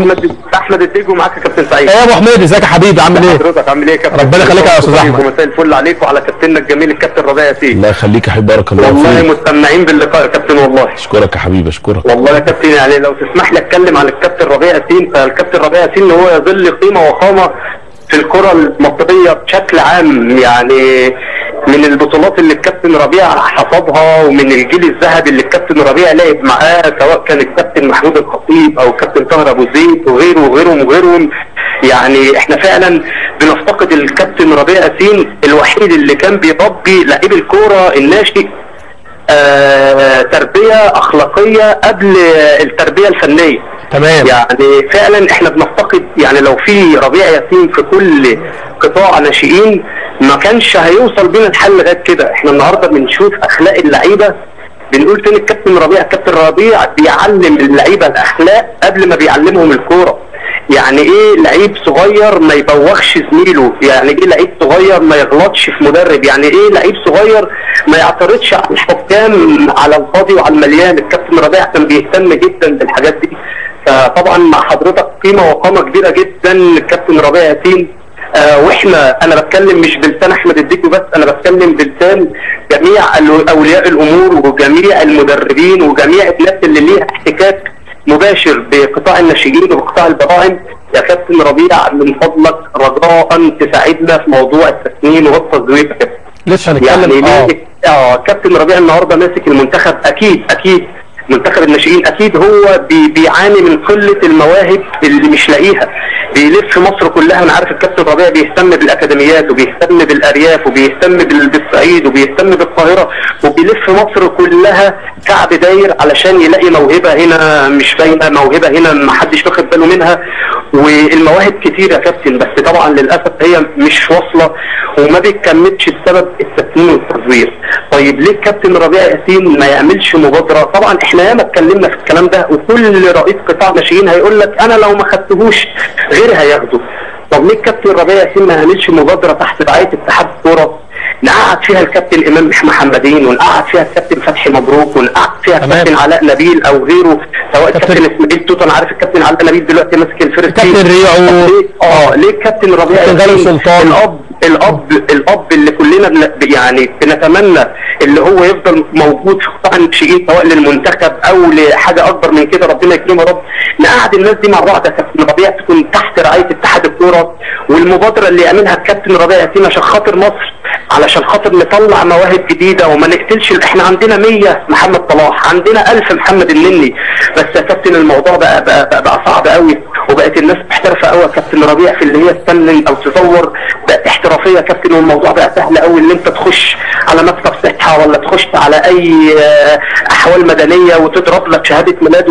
احمد أحمد الديجو معاك يا كابتن سعيد. إيه يا أبو حميد إزيك يا حبيبي عامل إيه؟ حضرتك عامل إيه يا كابتن؟ ربنا يخليك يا أستاذ أحمد. ومساء الفل عليك وعلى كابتننا الجميل الكابتن ربيع ياسين. الله يخليك يا حبيبي بارك الله والله فيك مستمعين باللقاء يا كابتن والله. أشكرك يا حبيبي أشكرك. والله يا كابتن يعني لو تسمح لي أتكلم عن الكابتن ربيع ياسين فالكابتن ربيع ياسين هو يظل قيمة وقامة في الكرة المصرية بشكل عام يعني من البطولات اللي الكابتن ربيع حصدها ومن الجيل الذهبي اللي الكابتن ربيع لعب معاه سواء كان الكابتن محمود الخطيب أو الكابتن طاهر أبو زيد وغيره وغيرهم وغيرهم. يعني إحنا فعلا بنفتقد الكابتن ربيع ياسين الوحيد اللي كان بيربي لعيب الكورة الناشئ آه تربية أخلاقية قبل التربية الفنية. تمام. يعني فعلا إحنا بنفتقد يعني لو في ربيع ياسين في كل قطاع ناشئين ما كانش هيوصل بينا الحل لغايه كده. إحنا النهارده بنشوف أخلاق اللعيبة بنقول تاني الكابتن ربيع الكابتن ربيع بيعلم اللعيبة الأخلاق قبل ما بيعلمهم الكورة. يعني إيه لعيب صغير ما يبوخش زميله؟ يعني إيه لعيب صغير ما يغلطش في مدرب؟ يعني إيه لعيب صغير ما يعترضش على الحكام على الفاضي وعلى المليان؟ الكابتن ربيع كان بيهتم جدا بالحاجات دي. فطبعا مع حضرتك قيمة وقامة كبيرة جدا. الكابتن ربيع ياسين آه وإحنا أنا بتكلم مش بلسان أحمد الديكو بس أنا بتكلم بلسان جميع أولياء الأمور وجميع المدربين وجميع الناس اللي ليها احتكاك مباشر بقطاع الناشئين وقطاع البراعم يا كابتن ربيع من فضلك رجاء تساعدنا في موضوع التسنين كابتن لسه يعني هنتكلم آه. ليه؟ آه كابتن ربيع النهارده ماسك المنتخب. أكيد أكيد. منتخب الناشئين أكيد هو بي بيعاني من قلة المواهب اللي مش لاقيها. بيلف مصر كلها أنا عارف الكابتن ربيع بيهتم بالأكاديميات وبيهتم بالأرياف وبيهتم بال- بالصعيد وبيهتم بالقاهرة. وبيلف مصر كلها كعب داير علشان يلاقي موهبة هنا مش باينة موهبة هنا ما حدش واخد باله منها. والمواهب كتير يا كابتن بس طبعا للأسف هي مش واصلة وما بيكملش بسبب التسنين والتزوير. طيب ليه الكابتن ربيع ياسين ما يعملش مبادرة؟ طبعا إحنا ياما اتكلمنا في الكلام ده وكل رئيس قطاع ناشئين هيقول لك أنا لو ما خدتهوش غيري هياخده. طب ليه الكابتن ربيع ياسين ما يعملش مبادرة تحت رعاية اتحاد الكورة؟ نقعد فيها الكابتن إمام محمدين ونقعد فيها الكابتن فتحي مبروك ونقعد فيها. الكابتن علاء نبيل أو غيره سواء كابتن- الكابتن إسماعيل توت أنا عارف الكابتن علاء نبيل دلوقتي ماسك الفرقه كابتن ريعو. آه ليه الكابتن ربيع سلطان. الأب الأب الأب اللي كلنا يعني بنتمنى اللي هو يفضل موجود في قطاع الناشئين سواء للمنتخب أو لحاجة أكبر من كده ربنا يكرمه يا رب نقعد الناس دي مع بعض يا كابتن ربيع تكون تحت رعاية اتحاد الكورة والمبادرة اللي يعملها الكابتن ربيع ياسين عشان خاطر مصر علشان خاطر نطلع مواهب جديدة وما نقتلش إحنا عندنا 100 محمد صلاح عندنا 1000 محمد النني بس يا كابتن الموضوع بقى بقى, بقى, بقى صعب قوي وبقت الناس محترفة قوي يا كابتن ربيع في اللي هي تسنن أو تزور. بقت احترافية يا كابتن والموضوع بقى سهل قوي إن أنت تخش على مكتب صحه ولا تخش على أي آه، أحوال مدنية وتضرب لك شهادة ميلاد.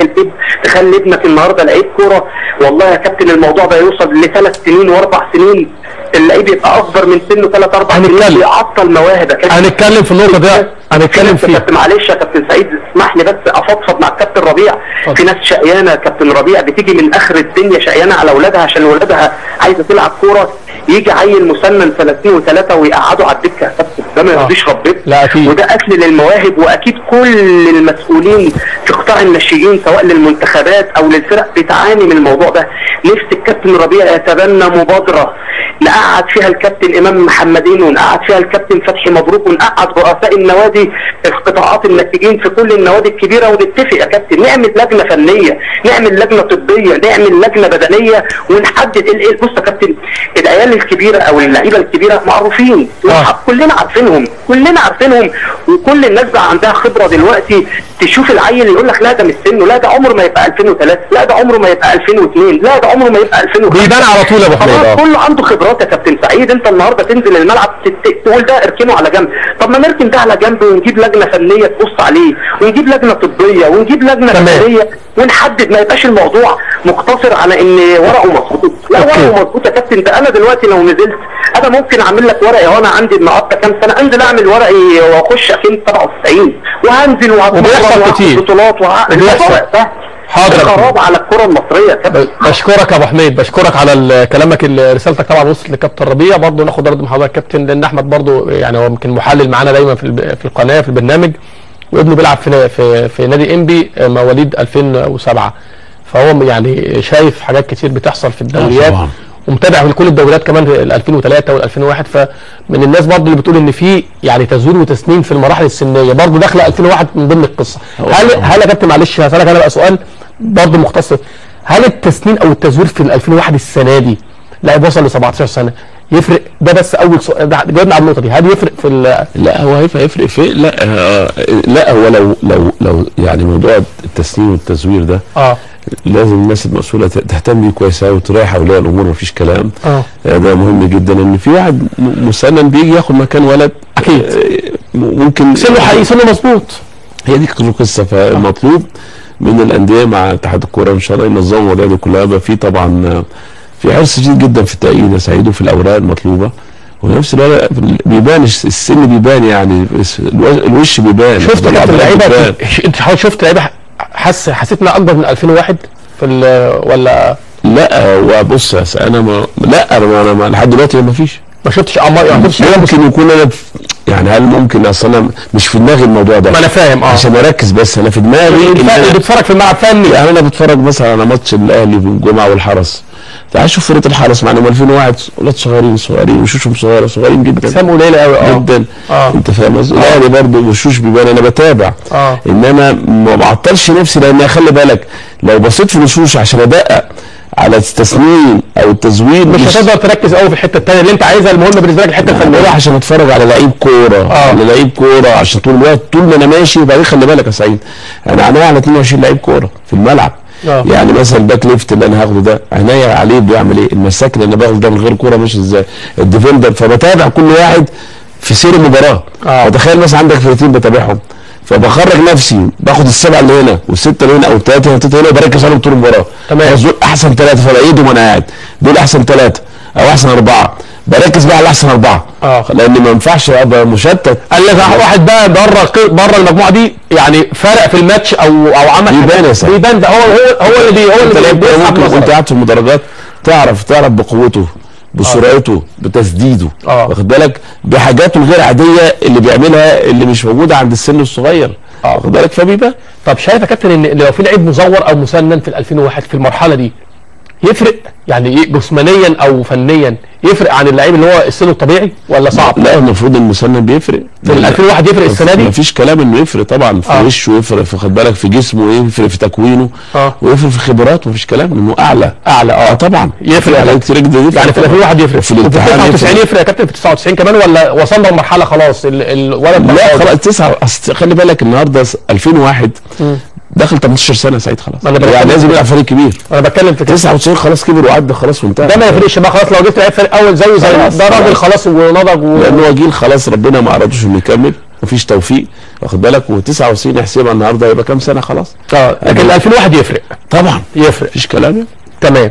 الاب تخلي ابنك النهارده لعيب كورة. والله يا كابتن الموضوع ده يوصل لثلاث سنين وأربع سنين. اللعيب يبقى أكبر من سنه ثلاث أربع سنين. بيعطل مواهب. يا كابتن هنتكلم في النقطة دي هنتكلم فيها. كابتن معلش يا كابتن سعيد اسمح لي بس أفضفض مع الكابتن ربيع. اتفضل. في ناس شقيانة كابتن ربيع بتيجي من آخر الدنيا شقيانة على أولادها عشان ولادها عايزة تلعب كورة. يجي عيل مسنن 30 وثلاثة ويقعدوا على الدكة. يا كابتن ده ما. يرضيش ربنا لا أكيد. وده قتل للمواهب وأكيد كل المسؤولين في قطاع الناشئين سواء للمنتخبات أو للفرق بتعاني من الموضوع ده نفس الكابتن ربيع يتبنى مبادرة نقعد فيها الكابتن إمام محمدين ونقعد فيها الكابتن فتحي مبروك ونقعد رؤساء النوادي في قطاعات الناشئين في كل النوادي الكبيرة. ونتفق يا كابتن نعمل لجنة فنية نعمل لجنة طبية نعمل لجنة بدنية ونحدد ال- بص يا كابتن العيال الكبيرة أو اللعيبة الكبيرة معروفين. آه. كلنا عارفينهم كلنا عارفينهم. وكل الناس بقى عندها خبرة دلوقتي تشوف العيل يقول لك لا ده مش سنه لا ده عمره ما يبقى 2003 لا ده عمره ما يبقى 2002 لا ده عمره ما يبقى 2005 بيبان على طول يا أبو حميد. آه. كله عنده خبرات يا كابتن سعيد. انت النهارده تنزل الملعب تقول ده اركنه على جنب. طب ما نركن ده على جنب ونجيب لجنة فنية تبص عليه ونجيب لجنة طبية ونجيب لجنة تمام. فنية ونحدد ما يبقاش الموضوع مقتصر على إن ورقه مظبوط. لا. ورقه مظبوط يا كابتن. ده أنا دلوقتي لو نزلت أنا ممكن أعمل لك ورقي. وأنا عندي النهارده كام سنة؟ أنزل أعمل ورقي وأخش 2097 وهنزل وهتمرن. بطولات وهعمل. حاضر. خراب على الكرة المصرية. كابتن بشكرك يا أبو حميد. بشكرك على كلامك ال- رسالتك طبعا. وصلت لكابتن ربيع برضه ناخد رد من حضرتك كابتن لأن أحمد برضه يعني هو يمكن محلل معانا دايما في القناة في البرنامج. وابنه بيلعب في في, في نادي انبي آه، مواليد 2007 فهو يعني شايف حاجات كتير بتحصل في الدوريات. ومتابع في كل الدوريات كمان ال 2003 وال 2001 فمن الناس برضه اللي بتقول إن في يعني تزوير وتسنين في المراحل السنية. برضه داخلة 2001 من ضمن القصة. هل هل يا كابتن معلش هسألك أنا بقى سؤال برضه مختصر. هل التسنين أو التزوير في ال 2001 السنة دي لاعب وصل ل 17 سنة. يفرق؟ ده بس أول سؤال. ده جاوبنا على النقطة دي. هل يفرق في ال- لا هو هيفرق في لا آه لا هو لو لو لو يعني موضوع التسنين والتزوير ده آه. لازم الناس المسؤولة تهتم بيه كويس قوي وتريح اولياء الأمور مفيش كلام. آه. آه، ده مهم جدا إن في واحد مسنن بيجي ياخد مكان ولد. آه، م- ممكن سنه حقيقي سنه مظبوط. هي دي القصة فالمطلوب من الأندية مع اتحاد الكورة إن شاء الله ينظموا دي كلها. يبقى في طبعا آه، في حرص شديد جدا في التأييد يساعدوا في الأوراق المطلوبة. وفي نفس الوقت بيبان الس- السن بيبان يعني الوش بيبان. شفت يا كابتن العضلات لعيبه بتبان. ش- انت شفت لعيبة حس حسيت انها أكبر من 2001 في ال- ولا؟ لا هو بص يا أنا ما لا أنا ما- لحد دلوقتي ما فيش. ما شفتش اعمار يعني ما شفتش لعيبة ممكن يكون أنا يعني هل ممكن؟ أصل أنا مش في دماغي الموضوع ده. ما أنا فاهم آه. عشان أركز بس أنا في دماغي أنا- بيتفرج في الملعب فني. يعني أنا بتفرج مثلا على ماتش الأهلي في الجمعة والحرس. تعال شوف فرقة الحرس معنا 2001 ولاد صغيرين صغيرين وشوشهم صغيره صغيرين جدا. سام قليله قوي آه. جدا. آه. أنت فاهم قصدي؟ الاهلي برضه وشوش بيبان أنا بتابع. آه. إنما ما بعطلش نفسي لأن خلي بالك لو بصيت في الوشوش عشان ادقق على التسنين أو التزوير مش هتقدر تركز قوي في الحتة الثانية اللي أنت عايزها المهم بالنسبة لك الحتة الفنية. عشان أتفرج على لعيب كورة. آه. على لعيب كورة عشان طول الوقت طول ما أنا ماشي وبعدين خلي بالك يا سعيد أنا عينيا على 22 لعيب كورة في الملعب. آه. يعني مثلا ال back left اللي أنا هاخده ده عينيا عليه بيعمل إيه؟ المساك اللي أنا باخده ده من غير كورة ماشي إزاي؟ ال defender فبتابع كل واحد في سير المباراة. آه. فتخيل مثلا عندك فرقتين بتابعهم. فبخرج نفسي باخد السبعة اللي هنا والستة اللي هنا أو الثلاثه اللي هنا وبركز عليهم طول المباراة. تمام. دول أحسن ثلاثة فبعيدهم وأنا قاعد. دول أحسن ثلاثة أو أحسن أربعة. بركز بقى على احسن أربعة. آه لأن ما ينفعش أبقى مشتت. قال لك واحد بقى بره بره المجموعة دي يعني فرق في الماتش أو أو عمل بيبان يا سيد. بيبان ده. هو هو هو اللي بي هو اللي ممكن وأنت. قاعد في المدرجات تعرف تعرف بقوته بسرعته بتسديده. آه. واخد بالك؟ بحاجاته الغير عادية اللي بيعملها اللي مش موجودة عند السن الصغير. آه. واخد بالك؟ فبيبان طب شايف يا كابتن إن لو في لعيب مزور أو مسنن في ال 2001 في المرحلة دي يفرق يعني إيه جسمانيا أو فنيا يفرق عن اللعيب اللي هو السن الطبيعي ولا صعب؟ لا المفروض المسنن بيفرق في ال 2001 يفرق السنة دي؟ مفيش كلام إنه يفرق طبعا في آه. وشه يفرق في خد بالك في جسمه يفرق في تكوينه آه. ويفرق في خبراته مفيش كلام إنه أعلى أعلى آه آه طبعا يفرق على كتير جدا يفرق يعني في ال 2001 يفرق الامتحان 99 يفرق يا كابتن في 99 كمان ولا وصلنا لمرحله خلاص ال- الولد لا خلاص. خلاص تسعة أصل خلي بالك النهارده س- 2001 داخل 18 سنة سعيد خلاص. بتكلم يعني لازم يلعب فريق كبير. أنا بتكلم في كده. 99 خلاص كبر وعدى خلاص وانتهى. ده ما يفرقش بقى خلاص لو جبت لعيب فريق أول زيه زي ده راجل خلاص. ونضج و... لأن هو جيل خلاص ربنا ما ارادوش إنه يكمل. مفيش توفيق واخد بالك؟ و99 احسبها النهارده يبقى كام سنة؟ خلاص. آه لكن ال 2001 يفرق. طبعا. يفرق. مفيش كلام تمام.